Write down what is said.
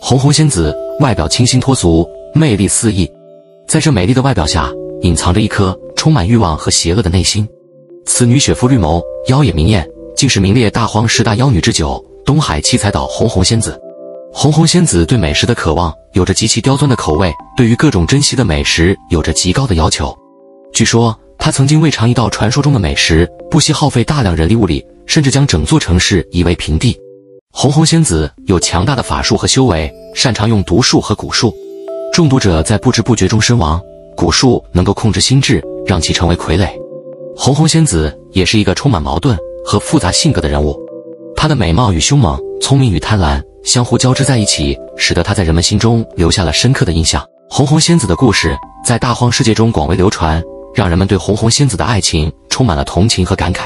红红仙子外表清新脱俗，魅力四溢，在这美丽的外表下，隐藏着一颗充满欲望和邪恶的内心。此女雪肤绿眸，妖冶明艳，竟是名列大荒十大妖女之九，东海七彩岛红红仙子。红红仙子对美食的渴望，有着极其刁钻的口味，对于各种珍稀的美食有着极高的要求。据说她曾经为尝一道传说中的美食，不惜耗费大量人力物力，甚至将整座城市夷为平地。红红仙子有强大的法术和修为，擅长用毒术和蛊术，中毒者在不知不觉中身亡。蛊术能够控制心智，让其成为傀儡。红红仙子也是一个充满矛盾和复杂性格的人物，她的美貌与凶猛、聪明与贪婪相互交织在一起，使得她在人们心中留下了深刻的印象。红红仙子的故事在大荒世界中广为流传，让人们对红红仙子的爱情充满了同情和感慨。